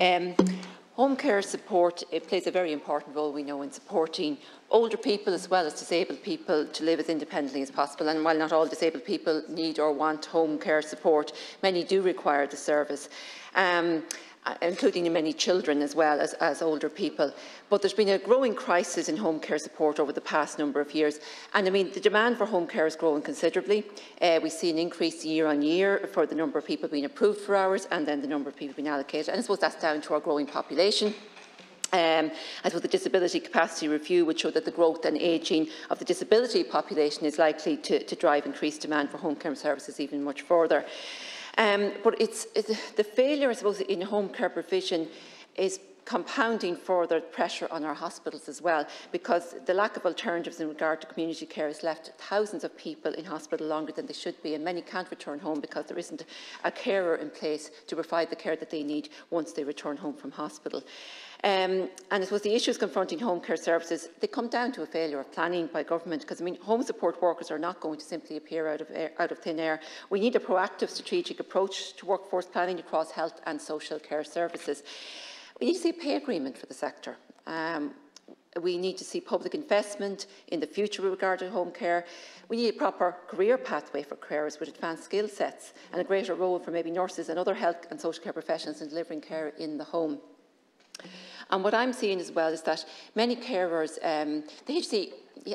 Um, home care support plays a very important role, we know, in supporting older people as well as disabled people to live as independently as possible. And while not all disabled people need or want home care support, many do require the service. Um, including many children as well as, as older people. But there's been a growing crisis in home care support over the past number of years. And I mean, the demand for home care is growing considerably. Uh, we see an increase year on year for the number of people being approved for hours and then the number of people being allocated. And I suppose that's down to our growing population. Um, I suppose the disability capacity review would show that the growth and ageing of the disability population is likely to, to drive increased demand for home care services even much further. Um, but it's, it's, the failure, I suppose, in home care provision is compounding further pressure on our hospitals as well because the lack of alternatives in regard to community care has left thousands of people in hospital longer than they should be and many can't return home because there isn't a carer in place to provide the care that they need once they return home from hospital. Um, and I suppose the issues confronting home care services, they come down to a failure of planning by government because I mean, home support workers are not going to simply appear out of, air, out of thin air. We need a proactive strategic approach to workforce planning across health and social care services. We need to see a pay agreement for the sector. Um, we need to see public investment in the future with regard to home care. We need a proper career pathway for carers with advanced skill sets and a greater role for maybe nurses and other health and social care professionals in delivering care in the home. And what I'm seeing as well is that many carers, um, the HC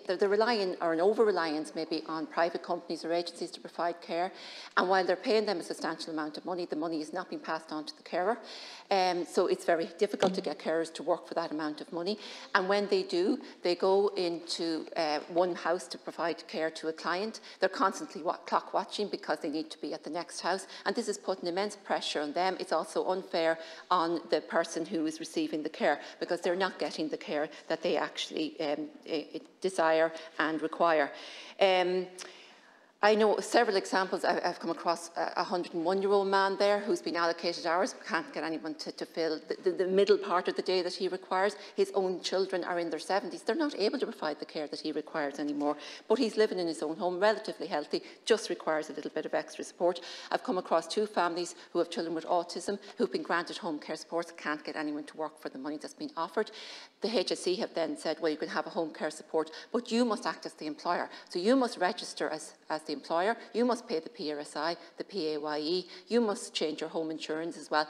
they're relying or an over-reliance maybe on private companies or agencies to provide care. And while they're paying them a substantial amount of money, the money is not being passed on to the carer. Um, so it's very difficult to get carers to work for that amount of money. And when they do, they go into uh, one house to provide care to a client. They're constantly wa clock watching because they need to be at the next house. And this is putting immense pressure on them. It's also unfair on the person who is receiving the care because they're not getting the care that they actually um, desire and require. Um, I know several examples. I've come across a 101-year-old man there who's been allocated hours, can't get anyone to, to fill the, the, the, middle part of the day that he requires. His own children are in their 70s. They're not able to provide the care that he requires anymore, but he's living in his own home, relatively healthy, just requires a little bit of extra support. I've come across two families who have children with autism who've been granted home care support, can't get anyone to work for the money that's been offered. The HSE have then said, well, you can have a home care support, but you must act as the employer. So you must register as, as the the employer, you must pay the PRSI, the PAYE, you must change your home insurance as well.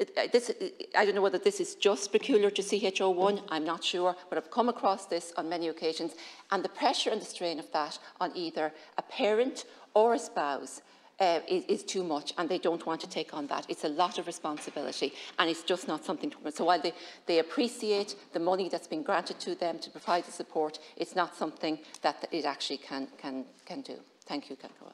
Uh, this, I don't know whether this is just peculiar to CHO1, I'm not sure, but I've come across this on many occasions, and the pressure and the strain of that on either a parent or a spouse uh, is, is, too much and they don't want to take on that. It's a lot of responsibility and it's just not something to... So while they, they appreciate the money that's been granted to them to provide the support, it's not something that it actually can, can, can do. Thank you, Kankawa.